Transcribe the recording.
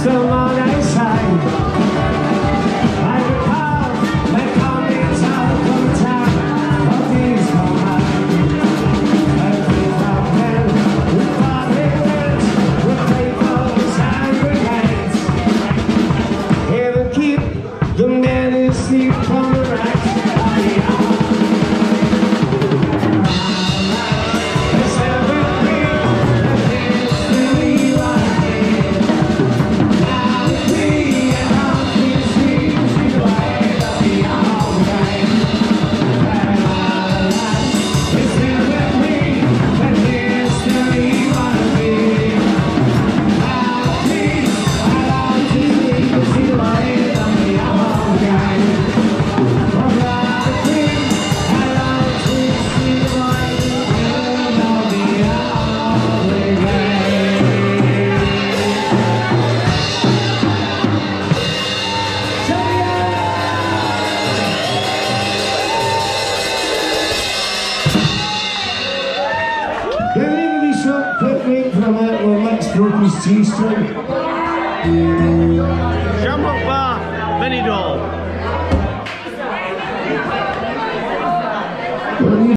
still on outside. G-String. Shamrock Bar, Benidorm.